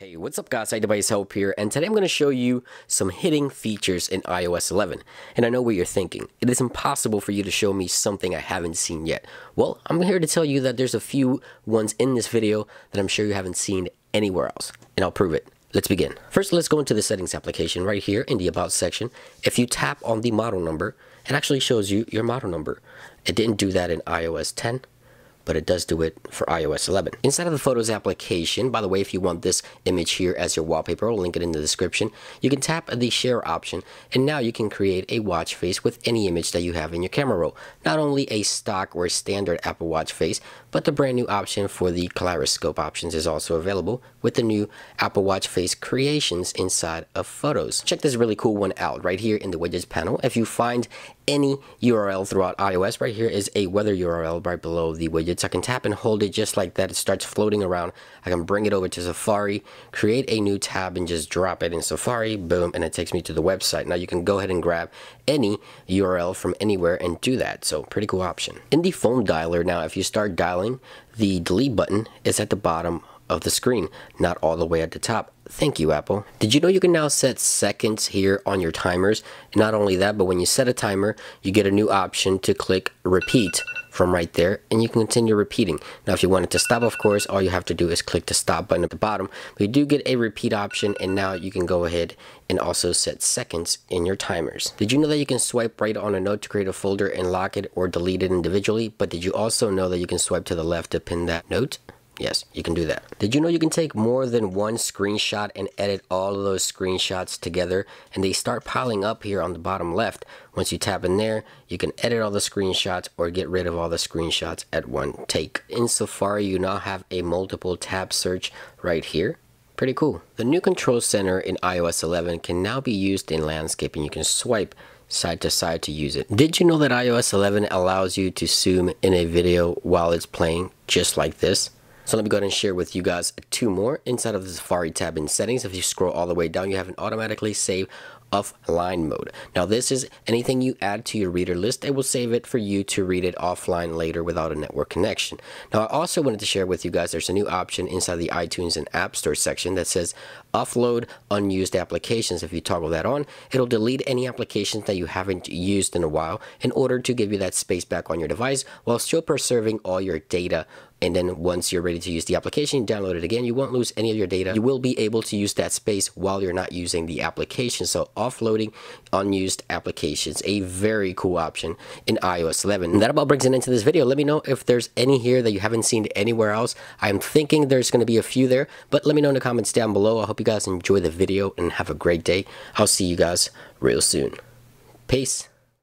Hey, what's up guys, iDevice Help here, and today I'm going to show you some hidden features in iOS 11. And I know what you're thinking, it is impossible for you to show me something I haven't seen yet. Well, I'm here to tell you that there's a few ones in this video that I'm sure you haven't seen anywhere else, and I'll prove it. Let's begin. First, let's go into the settings application right here in the About section. If you tap on the model number, it actually shows you your model number. It didn't do that in iOS 10, but it does do it for iOS 11. Inside of the Photos application, by the way, if you want this image here as your wallpaper, I'll link it in the description, you can tap the share option, and now you can create a watch face with any image that you have in your camera roll. Not only a stock or standard Apple Watch face, but the brand new option for the Kaleidoscope options is also available with the new Apple Watch face creations inside of Photos. Check this really cool one out right here in the widgets panel. If you find any URL throughout iOS, right here is a weather URL right below the widgets. I can tap and hold it just like that. It starts floating around. I can bring it over to Safari, create a new tab and just drop it in Safari, boom, and it takes me to the website. Now you can go ahead and grab any URL from anywhere and do that. So pretty cool option. In the phone dialer now, if you start dialing, the delete button is at the bottom of the screen, not all the way at the top. Thank you, Apple. Did you know you can now set seconds here on your timers? Not only that, but when you set a timer, you get a new option to click repeat from right there and you can continue repeating. Now if you want it to stop, of course, all you have to do is click the stop button at the bottom. But you do get a repeat option and now you can go ahead and also set seconds in your timers. Did you know that you can swipe right on a note to create a folder and lock it or delete it individually? But did you also know that you can swipe to the left to pin that note? Yes, you can do that. Did you know you can take more than one screenshot and edit all of those screenshots together and they start piling up here on the bottom left. Once you tap in there, you can edit all the screenshots or get rid of all the screenshots at one take. In Safari, you now have a multiple tab search right here. Pretty cool. The new control center in iOS 11 can now be used in landscape and you can swipe side to side to use it. Did you know that iOS 11 allows you to zoom in a video while it's playing just like this? So let me go ahead and share with you guys two more. Inside of the Safari tab in settings, if you scroll all the way down, you have an automatically save offline mode. Now this is anything you add to your reader list, it will save it for you to read it offline later without a network connection. Now I also wanted to share with you guys there's a new option inside the iTunes and App Store section that says offload unused applications. If you toggle that on, it'll delete any applications that you haven't used in a while in order to give you that space back on your device while still preserving all your data and then once you're ready to use the application, download it again. You won't lose any of your data. You will be able to use that space while you're not using the application. So offloading unused applications, a very cool option in iOS 11. And that about brings it into this video. Let me know if there's any here that you haven't seen anywhere else. I'm thinking there's going to be a few there, but let me know in the comments down below. I hope you guys enjoy the video and have a great day. I'll see you guys real soon. Peace.